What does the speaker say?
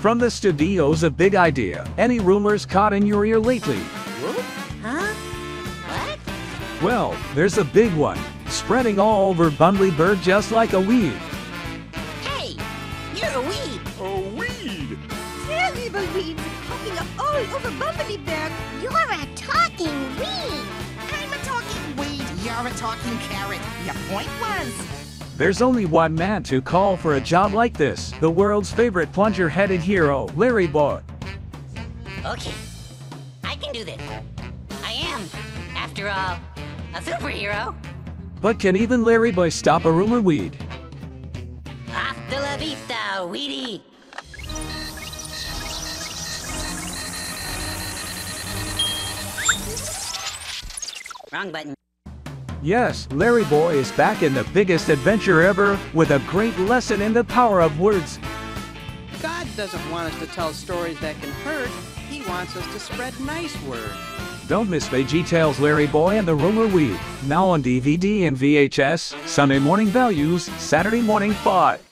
From the studios of Big Idea, any rumors caught in your ear lately? Huh? What? Well, there's a big one, spreading all over Bumblyburg just like a weed. Hey, you're a weed. A weed! Terrible weeds popping up all over Bumblyburg. You're a talking weed. I'm a talking weed, you're a talking carrot. Your point was. There's only one man to call for a job like this, the world's favorite plunger-headed hero, Larry Boy. Okay, I can do this. I am, after all, a superhero. But can even Larry Boy stop a rumor weed? Hasta la vista, weedy. Wrong button. Yes, Larry Boy is back in the biggest adventure ever with a great lesson in the power of words. God doesn't want us to tell stories that can hurt. He wants us to spread nice words. Don't miss Veggie Tales Larry Boy and the Rumor Weed. Now on DVD and VHS, Sunday morning values, Saturday morning 5.